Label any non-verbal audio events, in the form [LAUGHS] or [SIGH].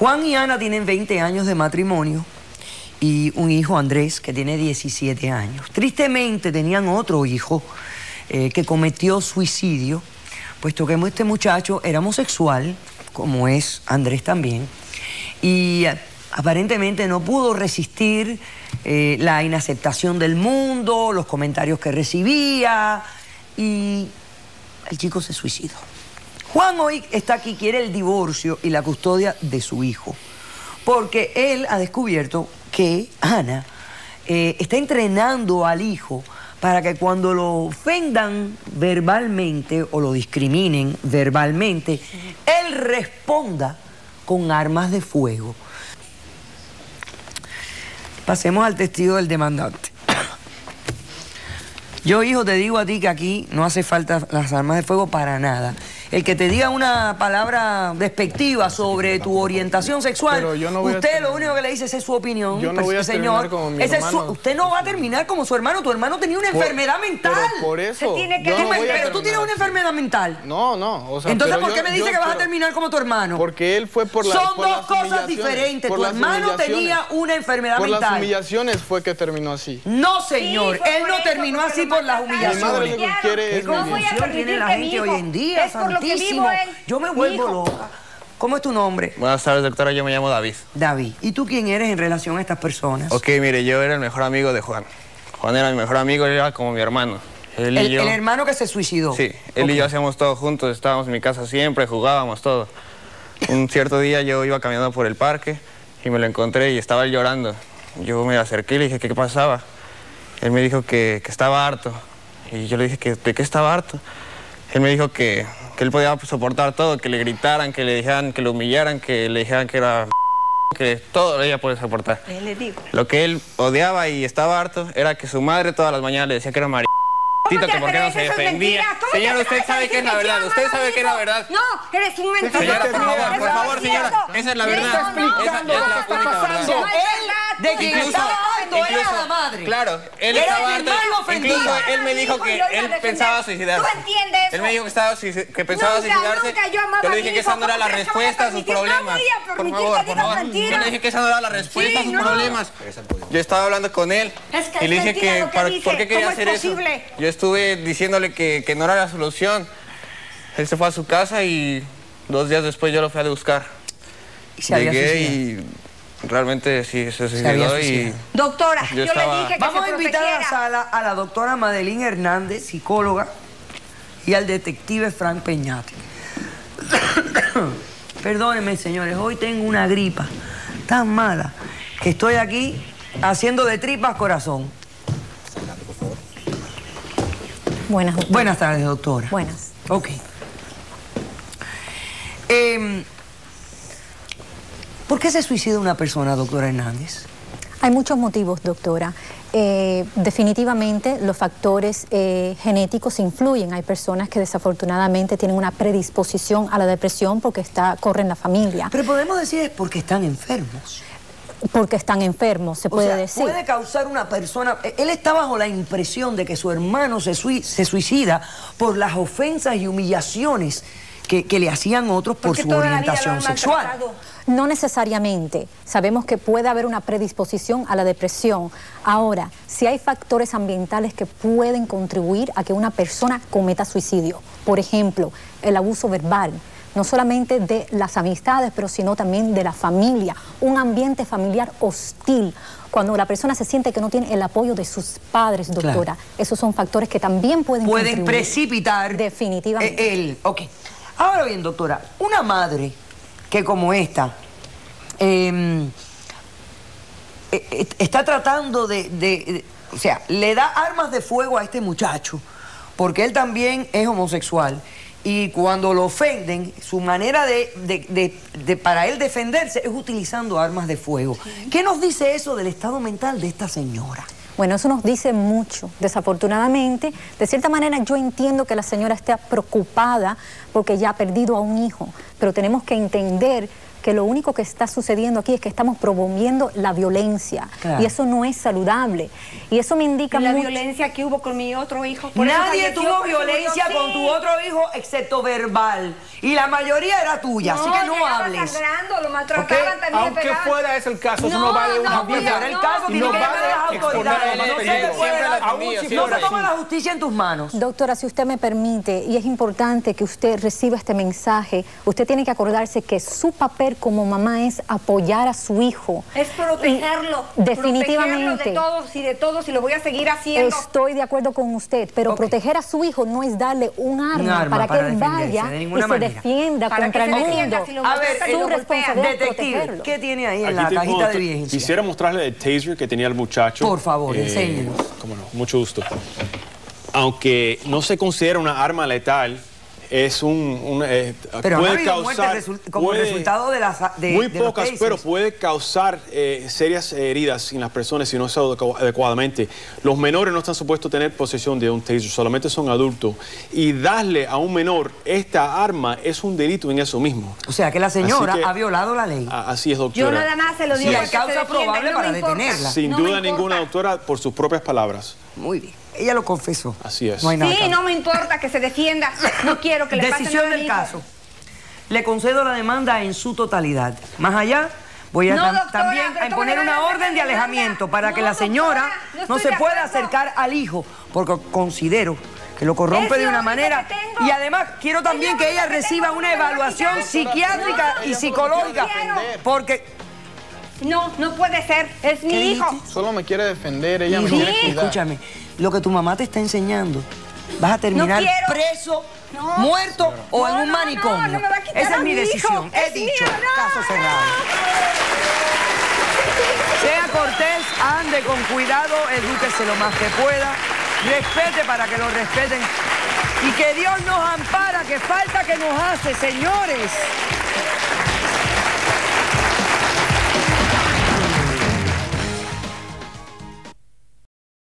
Juan y Ana tienen 20 años de matrimonio y un hijo, Andrés, que tiene 17 años. Tristemente tenían otro hijo eh, que cometió suicidio, puesto que este muchacho era homosexual, como es Andrés también, y eh, aparentemente no pudo resistir eh, la inaceptación del mundo, los comentarios que recibía, y el chico se suicidó. Juan hoy está aquí, quiere el divorcio y la custodia de su hijo, porque él ha descubierto que Ana eh, está entrenando al hijo para que cuando lo ofendan verbalmente o lo discriminen verbalmente, él responda con armas de fuego. Pasemos al testigo del demandante. Yo, hijo, te digo a ti que aquí no hace falta las armas de fuego para nada el que te diga una palabra despectiva sobre tu orientación sexual, usted lo único que le dice es su opinión. Yo no voy a señor, como mi hermano. usted no va a terminar como su hermano. Tu hermano tenía una enfermedad mental. Pero por eso. tiene que pero tú tienes una enfermedad mental. No, no. O sea, Entonces, ¿por qué me dice que vas a terminar como tu hermano? Porque él fue por la Son dos cosas diferentes. Tu hermano tenía una enfermedad mental. Por las humillaciones fue que terminó así. No, señor. él no terminó así por las humillaciones. Mi madre lo que quiere es... ¿Cómo tiene la gente hoy en día, yo me vuelvo loca. ¿Cómo es tu nombre? Buenas tardes, doctora. Yo me llamo David. David. ¿Y tú quién eres en relación a estas personas? Ok, mire, yo era el mejor amigo de Juan. Juan era mi mejor amigo, era como mi hermano. el, hermano que se suicidó. Sí, él y yo hacíamos todo juntos, estábamos en mi casa siempre, jugábamos todo. Un cierto día yo iba caminando por el parque y me lo encontré y estaba él llorando. Yo me acerqué y le dije, ¿qué, qué pasaba? Él me dijo que, que, estaba harto. Y yo le dije, que, ¿de qué estaba harto? Él me dijo que, que él podía soportar todo, que le gritaran, que le dijeran, que lo humillaran, que le dijeran que era [LAUGHS] que todo ella puede soportar. Le digo. Lo que él odiaba y estaba harto era que su madre todas las mañanas le decía que era marido. que por qué no se defendía. Señora, usted sabe que es la verdad. Usted sabe que es la verdad. No, eres un mentiroso. Señora, por favor, por favor, señora. Esa es la verdad. Esa es la única verdad. De que estaba harto era la madre. Claro, él estaba harto. Incluso él me dijo que él pensaba suicidarse. ¿Tú entiendes? Él me dijo que, estaba, que pensaba suicidarse. yo le dije que esa no era la respuesta a sus problemas. Por favor, por favor. Yo le dije que esa no era la respuesta a sus problemas. Yo estaba hablando con él y le dije que por qué quería hacer eso. Yo estuve diciéndole que, que no era la solución. Él se fue a su casa y dos días después yo lo fui a buscar. Llegué y realmente sí se suicidó y... Doctora, yo, le dije que Vamos a invitar a la sala a la doctora Madeline Hernández, psicóloga, y al detective Frank Peñate. [COUGHS] Perdónenme, señores, hoy tengo una gripa tan mala que estoy aquí haciendo de tripas corazón. Buenas, Buenas tardes, doctora. Buenas. Ok. Eh, ¿Por qué se suicida una persona, doctora Hernández? Hay muchos motivos, doctora. Eh, definitivamente los factores eh, genéticos influyen. Hay personas que desafortunadamente tienen una predisposición a la depresión porque está, corre en la familia. Pero podemos decir es porque están enfermos. Porque están enfermos, se puede decir. Puede causar una persona... Él está bajo la impresión de que su hermano se, se suicida por las ofensas y humillaciones que, le hacían otros por su orientación sexual. No necesariamente. Sabemos que puede haber una predisposición a la depresión. Ahora, si hay factores ambientales que pueden contribuir a que una persona cometa suicidio, por ejemplo, el abuso verbal, no solamente de las amistades, pero sino también de la familia, un ambiente familiar hostil, cuando la persona se siente que no tiene el apoyo de sus padres, doctora. Esos son factores que también pueden Pueden precipitar definitivamente. El, ok. Ahora bien, doctora, una madre que como esta em, e, e, está tratando de, o sea, le da armas de fuego a este muchacho, porque él también es homosexual. Y cuando lo ofenden, su manera de, de, para él defenderse es utilizando armas de fuego. ¿Qué nos dice eso del estado mental de esta señora? Bueno, eso nos dice mucho. Desafortunadamente, de cierta manera yo entiendo que la señora esté preocupada porque ya ha perdido a un hijo, pero tenemos que entender que lo único que está sucediendo aquí es que estamos promoviendo la violencia y eso no es saludable. Y eso me indica ¿Y la violencia que hubo con mi otro hijo. Nadie tuvo violencia con tu otro hijo excepto verbal. Y la mayoría era tuya, así que no hables. Sangrando, lo maltrataban también. Aunque fuera ese el caso, eso no vale una vida. No, el caso tiene que ver las autoridades. No se puede, no se toma la justicia en tus manos. Doctora, si usted me permite, y es importante que usted reciba este mensaje, usted tiene que acordarse que su papel como mamá es apoyar a su hijo. Es protegerlo. definitivamente. de todos y de todos y lo voy a seguir haciendo. Estoy de acuerdo con usted, pero proteger a su hijo no es darle un arma, para, que él vaya y se defienda contra el mundo. a ver, su responsabilidad detective, ¿qué tiene ahí en la cajita de vigencia? Quisiera mostrarle el taser que tenía el muchacho. Por favor, eh, enséñenos. Cómo no, mucho gusto. Aunque no se considera una arma letal, es un, eh, puede causar como resultado de las muy pocas pero puede causar eh, serias heridas en las personas si no se adecuadamente. Los menores no están supuestos a tener posesión de un taser solamente son adultos. Y darle a un menor esta arma es un delito en eso mismo. O sea que la señora ha violado la ley. Así es doctora. Yo nada más se lo digo y hay causa probable para detenerla. Sin duda ninguna doctora por sus propias palabras. Muy bien ella lo confesó. Así es. No sí, no me importa que se defienda. No quiero que le Decisión pase del caso. Le concedo la demanda en su totalidad. Más allá, voy a también a imponer una orden de alejamiento para que la señora no, se pueda acercar al hijo, porque considero que lo corrompe de una manera. Y además quiero también que ella reciba una evaluación psiquiátrica y psicológica, porque... No, no puede ser, es mi hijo. Solo me quiere defender, ella me quiere cuidar. Escúchame, lo que tu mamá te está enseñando, vas a terminar preso, muerto o en un manicomio. Esa es mi decisión. He dicho, caso cerrado. Sea cortés, ande con cuidado, edúquese lo más que pueda, respete para que lo respeten y que Dios nos ampara, que falta que nos hace, señores.